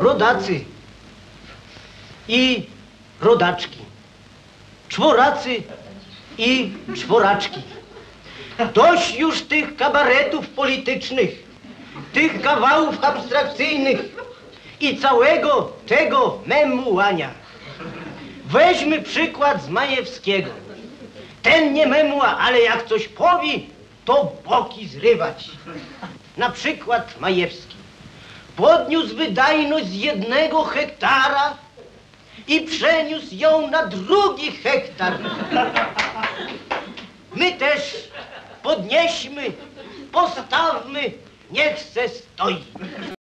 rodacy i rodaczki, czworacy i czworaczki. Dość już tych kabaretów politycznych, tych kawałów abstrakcyjnych i całego tego memułania. Weźmy przykład z Majewskiego. Ten nie memła, ale jak coś powie, to boki zrywać. Na przykład Majewski podniósł wydajność z jednego hektara i przeniósł ją na drugi hektar. My też podnieśmy, postawmy, niech se stoi.